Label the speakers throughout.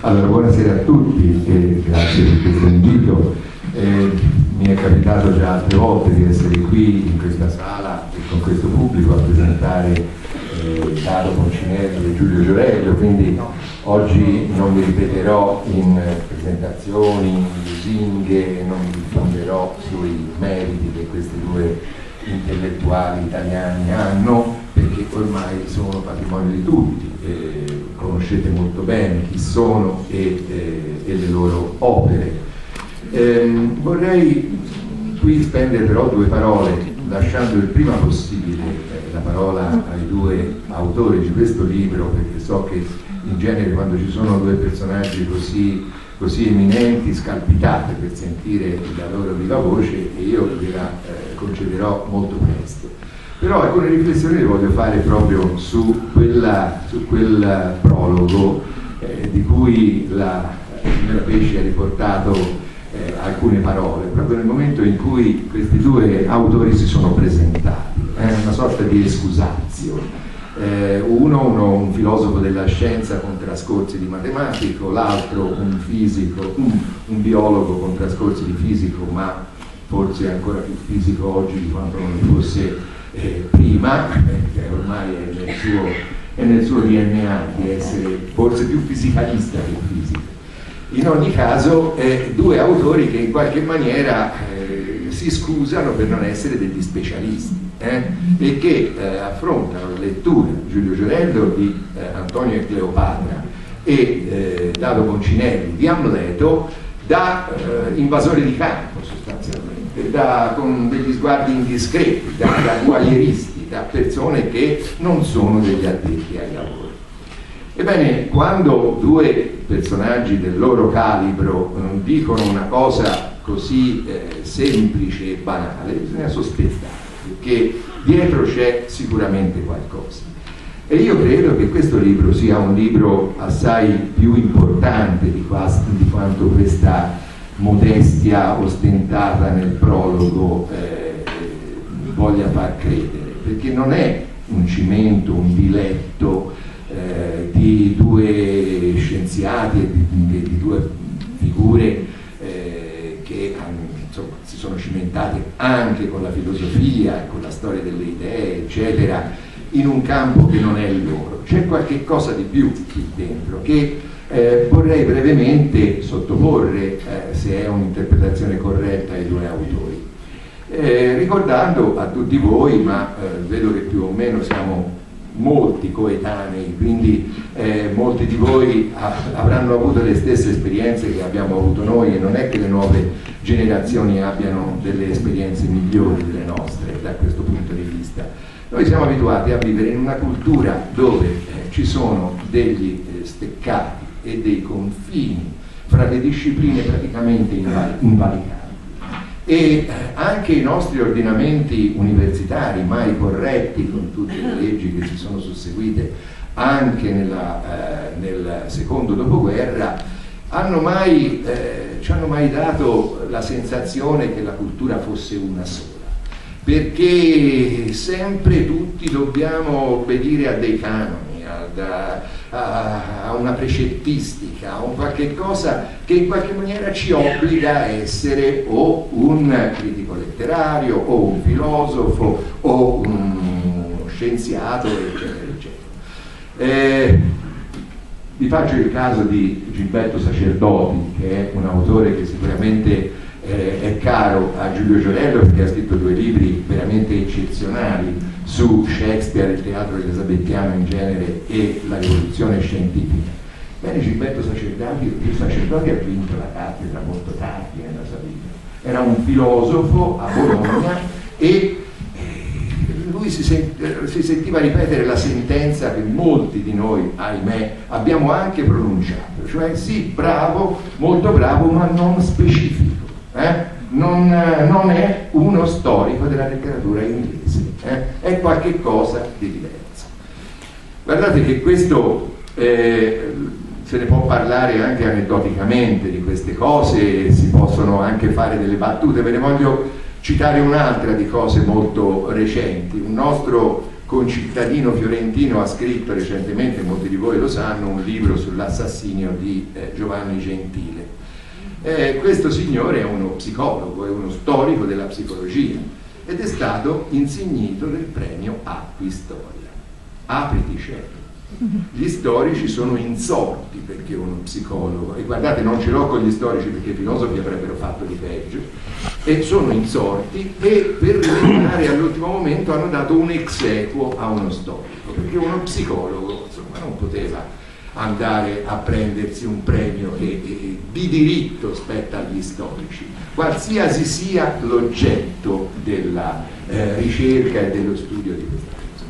Speaker 1: Allora, buonasera a tutti e grazie per questo invito. Eh, mi è capitato già altre volte di essere qui in questa sala e con questo pubblico a presentare eh, Carlo Poncinello e Giulio Giorello, quindi oggi non mi ripeterò in presentazioni, in lusinghe, non mi diffonderò sui meriti che questi due intellettuali italiani hanno, perché ormai sono patrimonio di tutti, eh, conoscete molto bene chi sono e, eh, e le loro opere. Eh, vorrei qui spendere però due parole, lasciando il prima possibile eh, la parola ai due autori di questo libro, perché so che in genere quando ci sono due personaggi così, così eminenti scalpitate per sentire la loro viva voce e io gliela eh, concederò molto presto. Però alcune riflessioni le voglio fare proprio su, quella, su quel prologo eh, di cui la signora Pesci ha riportato eh, alcune parole, proprio nel momento in cui questi due autori si sono presentati, è eh, una sorta di escusazio. Eh, uno, uno, un filosofo della scienza con trascorsi di matematico, l'altro un fisico, un, un, biologo con trascorsi di fisico, ma forse ancora più fisico oggi di quanto non fosse eh, prima, che ormai è nel, suo, è nel suo DNA di essere forse più fisicalista che fisico. In ogni caso, eh, due autori che in qualche maniera eh, si scusano per non essere degli specialisti eh, e che eh, affrontano la lettura Giulio Giorello di eh, Antonio e Cleopatra e Dado Concinelli di Amleto da invasori di campo da, con degli sguardi indiscreti, da, da guaglieristi, da persone che non sono degli addetti ai lavori. Ebbene, quando due personaggi del loro calibro eh, dicono una cosa così eh, semplice e banale, bisogna sospettare, perché dietro c'è sicuramente qualcosa. E io credo che questo libro sia un libro assai più importante di, di quanto questa modestia ostentata nel prologo eh, voglia far credere, perché non è un cimento, un diletto eh, di due scienziati e di, di, due figure eh, che insomma, si sono cimentate anche con la filosofia, con la storia delle idee, eccetera, in un campo che non è il loro. C'è qualche cosa di più qui dentro che eh, vorrei brevemente sottoporre, eh, se è un'interpretazione corretta, ai due autori. Eh, ricordando a tutti voi, ma eh, vedo che più o meno siamo molti coetanei, quindi eh, molti di voi avranno avuto le stesse esperienze che abbiamo avuto noi e non è che le nuove generazioni abbiano delle esperienze migliori delle nostre da questo punto di vista. Noi siamo abituati a vivere in una cultura dove eh, ci sono degli steccati e dei confini fra le discipline praticamente invalicabili. E eh, anche i nostri ordinamenti universitari mai corretti con tutte le leggi che si sono susseguite anche nella, eh, nel secondo dopoguerra hanno mai, eh, ci hanno mai dato la sensazione che la cultura fosse una sola. Perché sempre tutti dobbiamo obbedire a dei canoni a, a, una precettistica, a un qualche cosa che in qualche maniera ci obbliga a essere o un critico letterario o un filosofo o uno scienziato, eccetera, eccetera. Eh, vi faccio il caso di Gilberto Sacerdoti, che è un autore che sicuramente eh, è caro a Giulio Giorello perché ha scritto due libri veramente eccezionali su Shakespeare, il teatro elisabettiano in genere e la rivoluzione scientifica. Bene, Gilberto Sacerdoti, Sacerdoti ha vinto la cattedra molto tardi nella sua vita. Era un filosofo a Bologna e lui si, sent si, sentiva ripetere la sentenza che molti di noi, ahimè, abbiamo anche pronunciato, cioè sì, bravo, molto bravo, ma non specifico. Eh? Non, non, è uno storico della letteratura inglese, eh? è cosa di diverso. Guardate che questo eh, se ne può parlare anche aneddoticamente di queste cose, si possono anche fare delle battute, ve ne voglio citare un'altra di cose molto recenti. Un nostro concittadino fiorentino ha scritto recentemente, molti di voi lo sanno, un libro sull'assassinio di eh, Giovanni Gentile. Eh, questo signore è uno psicologo, è uno storico della psicologia ed è stato insignito del premio Acquistoria. Apriti cielo gli storici sono insorti perché uno psicologo, e guardate non ce l'ho con gli storici perché i filosofi avrebbero fatto di peggio, e sono insorti e per rimediare all'ultimo momento hanno dato un ex equo a uno storico, perché uno psicologo insomma, non poteva andare a prendersi un premio che di diritto spetta agli storici, qualsiasi sia l'oggetto della eh, ricerca e dello studio di questa cosa.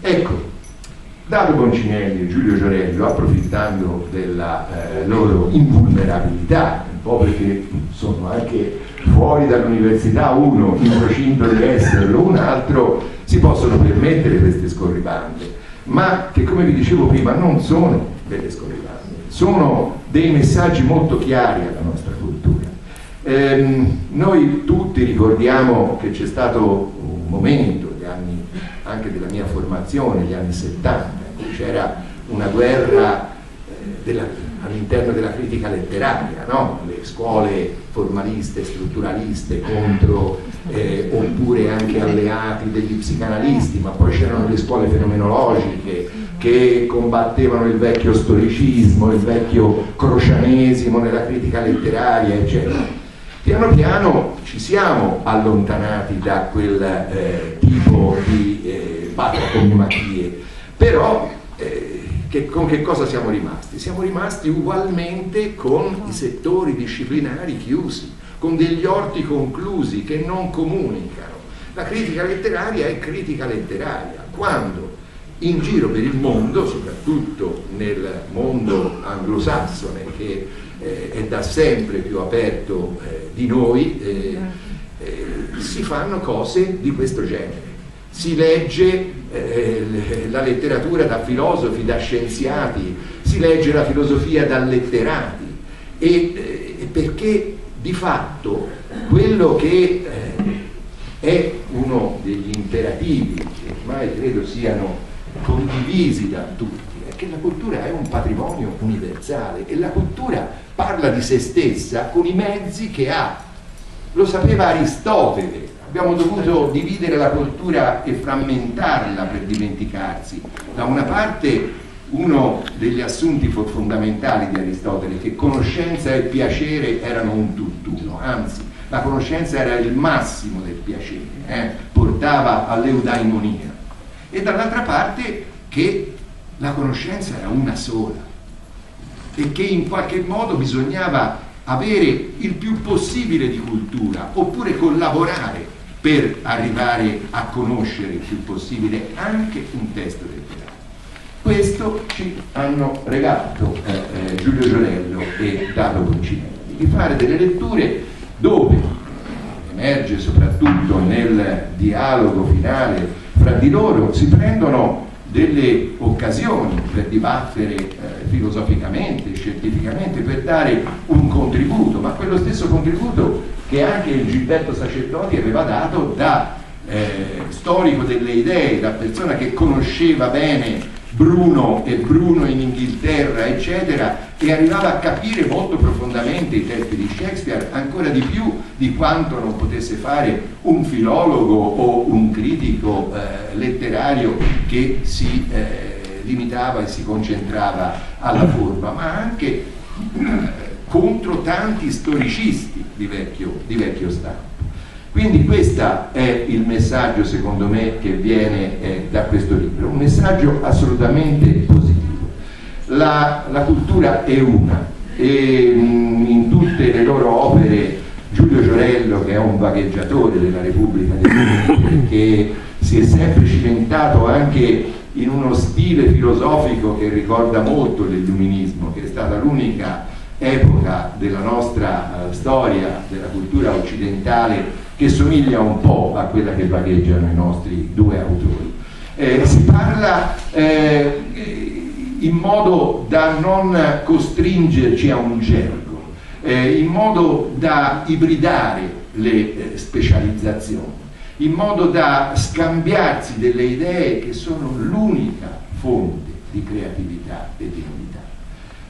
Speaker 1: Ecco, Dato Boncinelli e Giulio Giorello, approfittando della eh, loro invulnerabilità, un po' perché sono anche fuori dall'università uno in procinto di esserlo, un altro, si possono permettere queste scorribande, ma che come vi dicevo prima non sono delle scorribande, sono dei messaggi molto chiari alla nostra cultura. Ehm, noi tutti ricordiamo che c'è stato un momento, gli anni anche della mia formazione, gli anni 70, in cui c'era una guerra eh, all'interno della critica letteraria, no? le scuole formaliste, strutturaliste contro, eh, oppure anche alleati degli psicanalisti, ma poi c'erano le scuole fenomenologiche che combattevano il vecchio storicismo, il vecchio crocianesimo nella critica letteraria, eccetera. Piano piano ci siamo allontanati da quel eh, tipo di eh, battaglie, però eh, che, con che cosa siamo rimasti? Siamo rimasti ugualmente con i settori disciplinari chiusi, con degli orti conclusi che non comunicano. La critica letteraria è critica letteraria, quando in giro per il mondo, soprattutto nel mondo anglosassone che eh, è da sempre più aperto eh, di noi, eh, eh, si fanno cose di questo genere. Si legge eh, la letteratura da filosofi, da scienziati, si legge la filosofia da letterati e perché di fatto quello che è uno degli imperativi che ormai credo siano condivisi da tutti è che la cultura è un patrimonio universale e la cultura parla di se stessa con i mezzi che ha. Lo sapeva Aristotele, abbiamo dovuto dividere la cultura e frammentarla per dimenticarsi. Da una parte uno degli assunti fondamentali di Aristotele, che conoscenza e piacere erano un tutt'uno, anzi la conoscenza era il massimo del piacere, eh? portava all'eudaimonia. E dall'altra parte che la conoscenza era una sola e che in qualche modo bisognava avere il più possibile di cultura oppure collaborare per arrivare a conoscere il più possibile anche un testo letterario. Questo ci hanno regalato eh, eh, Giulio Giorello e Dato Concinelli, di fare delle letture dove emerge soprattutto nel dialogo finale fra di loro, si prendono delle occasioni per dibattere eh, filosoficamente, scientificamente, per dare un contributo, ma quello stesso contributo che anche il Gilberto Sacerdoti aveva dato da eh, storico delle idee, da persona che conosceva bene Bruno e Bruno in Inghilterra, eccetera, e arrivava a capire molto profondamente i testi di Shakespeare, ancora di più di quanto non potesse fare un filologo o un critico eh, letterario che si eh, limitava e si concentrava alla forma, ma anche contro tanti storicisti di vecchio, di vecchio stampo. Quindi questo è il messaggio secondo me che viene eh, da questo libro, un messaggio assolutamente positivo. La, la cultura è una e mh, mm, in tutte le loro opere Giulio Giorello che è un vagheggiatore della Repubblica del che si è sempre cimentato anche in uno stile filosofico che ricorda molto l'illuminismo, che è stata l'unica epoca della nostra uh, storia, della cultura occidentale che somiglia un po' a quella che vagheggiano i nostri due autori. Eh, si parla eh, in modo da non costringerci a un gergo, eh, in modo da ibridare le eh, specializzazioni.
Speaker 2: in modo da scambiarsi delle idee che sono l'unica fonte di creatività e di unità.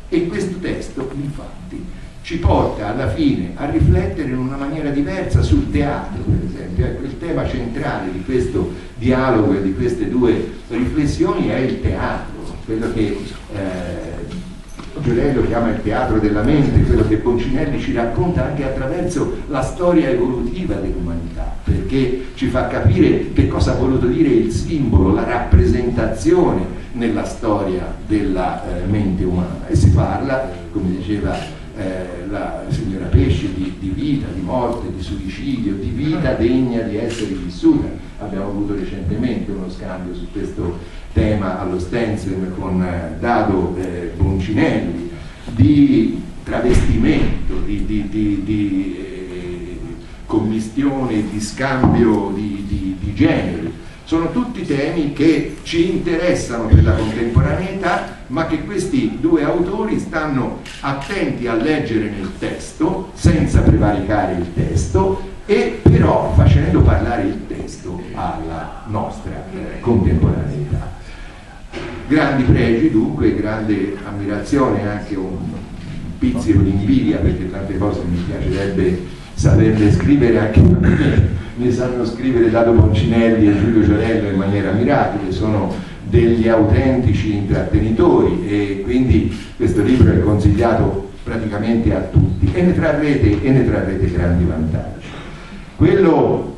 Speaker 2: E questo testo, infatti, ci porta alla fine a riflettere in una maniera diversa sul teatro, per esempio. Ecco, il tema centrale di questo dialogo e di queste due riflessioni è il teatro, quello che eh, Giurello chiama il teatro della mente, quello che Poncinelli ci racconta anche attraverso la storia evolutiva dell'umanità, perché ci fa capire che cosa ha voluto dire il simbolo, la rappresentazione nella storia della eh, mente umana. E si parla, come diceva eh, la signora Pesce di, di, vita, di morte, di suicidio, di vita degna di essere vissuta. Abbiamo avuto recentemente uno scambio su questo tema allo stencil con eh, Dado eh, Boncinelli, di travestimento, di, di, di eh, commistione, di scambio di, generi. Sono tutti temi che ci interessano per la contemporaneità ma che questi due autori stanno attenti a leggere nel testo senza prevaricare il testo e però facendo parlare il testo alla nostra eh, contemporaneità. Grandi pregi dunque, grande ammirazione, anche un pizzico di invidia perché tante cose mi piacerebbe saperle scrivere anche mi sanno scrivere Dado Poncinelli e Giulio Giorello in maniera mirabile, sono degli autentici intrattenitori e quindi questo libro è consigliato praticamente a tutti e ne trarrete, e ne trarrete grandi vantaggi. Quello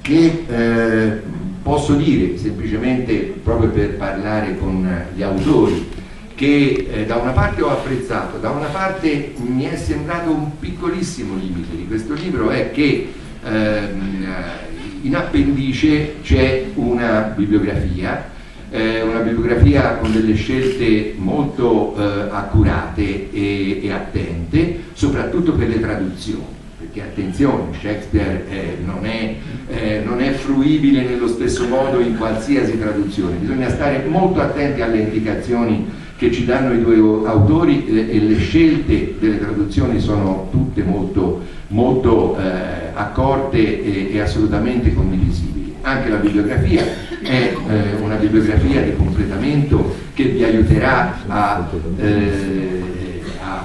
Speaker 2: che eh, posso dire semplicemente proprio per parlare con gli autori che eh, da una parte ho apprezzato, da una parte mi è sembrato un piccolissimo limite di questo libro è che ehm, in appendice c'è una bibliografia eh, una bibliografia con delle scelte molto eh, accurate e, e, attente, soprattutto per le traduzioni, perché attenzione, Shakespeare eh, non, è, eh, non, è, fruibile nello stesso modo in qualsiasi traduzione, bisogna stare molto attenti alle indicazioni che ci danno i due autori e le scelte delle traduzioni sono tutte molto, molto eh, accorte e, e assolutamente condivisibili. Anche la bibliografia è eh, una bibliografia di completamento che vi aiuterà a, eh,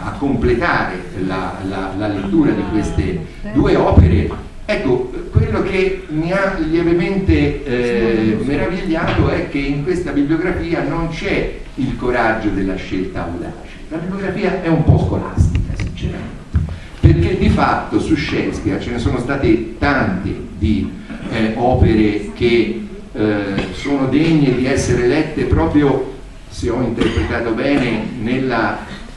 Speaker 2: a, completare la, la, la, lettura di queste due opere. Ecco, quello che mi ha lievemente eh, meravigliato è che in questa bibliografia non c'è il coraggio della scelta audace. La bibliografia è un po' scolastica, sinceramente, perché di fatto su Shakespeare ce ne sono state tante di eh, opere che eh, sono degne di essere lette proprio, se ho interpretato bene,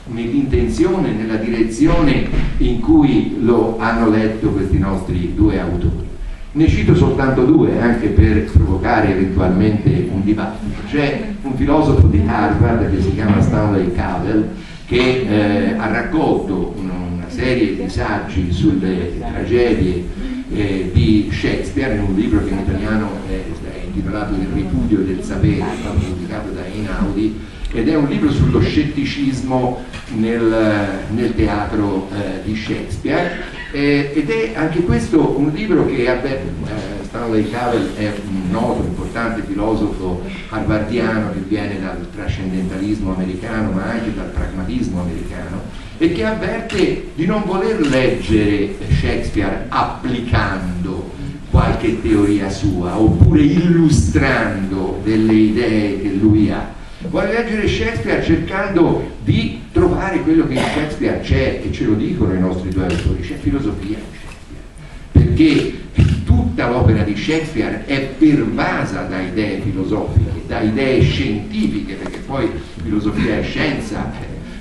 Speaker 2: nell'intenzione, nella direzione in cui lo hanno letto questi nostri due autori. Ne cito soltanto due, anche per provocare eventualmente un dibattito. C'è un filosofo di Harvard che si chiama Stanley Cavell che eh, ha raccolto una, serie di saggi sulle tragedie eh, di Shakespeare in un libro che in italiano è, è intitolato Il ripudio del sapere, pubblicato da Einaudi, ed è un libro sullo scetticismo nel, nel teatro eh, di Shakespeare eh, ed è anche questo un libro che vabbè, eh, Stanley Cavell è un noto, importante filosofo harvardiano che viene dal trascendentalismo americano ma anche dal pragmatismo americano e che avverte di non voler leggere Shakespeare applicando qualche teoria sua oppure illustrando delle idee che lui ha. Vuole leggere Shakespeare cercando di trovare quello che in Shakespeare c'è, e ce lo dicono i nostri due autori, c'è filosofia in Shakespeare, perché tutta l'opera di Shakespeare è pervasa da idee filosofiche, da idee scientifiche, perché poi filosofia è scienza,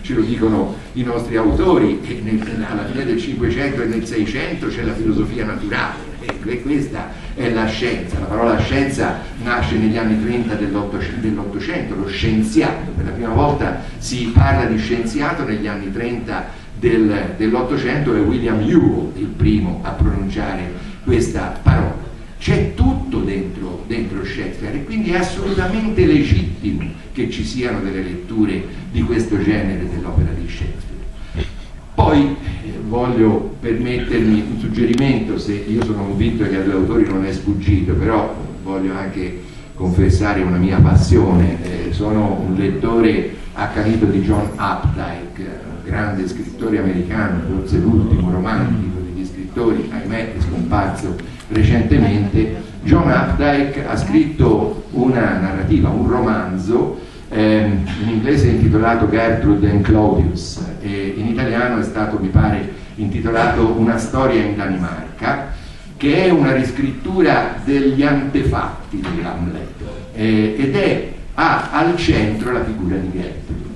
Speaker 2: ce lo dicono i nostri autori, che nel, alla fine del Cinquecento e nel Seicento c'è la filosofia naturale, e questa è la scienza, la parola scienza nasce negli anni 30 dell'Ottocento, lo scienziato, per la prima volta si parla di scienziato negli anni 30 del, dell'Ottocento e William Ewell il primo a pronunciare questa parola. C'è tutto dentro, dentro Shakespeare e quindi è assolutamente legittimo che ci siano delle letture di questo genere dell'opera di Shakespeare. Poi voglio permettermi un suggerimento, se io sono convinto che agli autori non è sfuggito, però voglio anche confessare una mia passione, eh, sono un lettore accanito di John Updike, grande scrittore americano, forse l'ultimo romantico degli scrittori, ahimè è scomparso recentemente. John Updike ha scritto una narrativa, un romanzo ehm, in inglese intitolato Gertrude and Claudius e in italiano è stato, mi pare, intitolato Una storia in Danimarca, che è una riscrittura degli antefatti dell'Amleto eh, ed è, ha al centro la figura di Gertrude.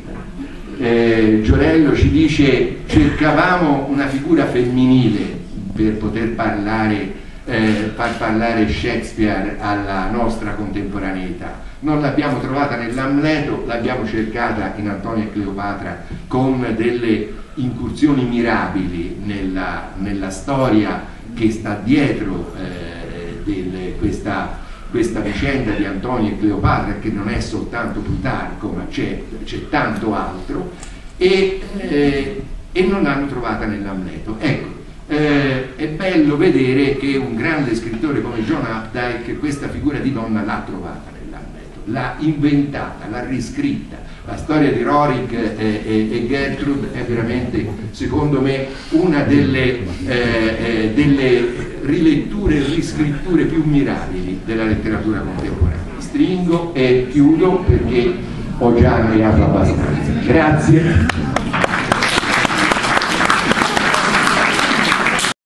Speaker 2: Eh, Giorello ci dice cercavamo una figura femminile per poter parlare, eh, far parlare Shakespeare alla nostra contemporaneità non l'abbiamo trovata nell'Amleto, l'abbiamo cercata in Antonio e Cleopatra con delle incursioni mirabili nella, nella storia che sta dietro eh, del, questa, questa, vicenda di Antonio e Cleopatra, che non è soltanto Plutarco, ma c'è, tanto altro, e, eh, e non l'hanno trovata nell'Amleto. Ecco, eh, è bello vedere che un grande scrittore come John Updike questa figura di donna l'ha trovata l'ha inventata, l'ha riscritta. La storia di Rorik e, e, e, Gertrude è veramente, secondo me, una delle, eh, eh, delle riletture e riscritture più mirabili della letteratura contemporanea. Stringo e chiudo perché ho già annoiato abbastanza. Grazie.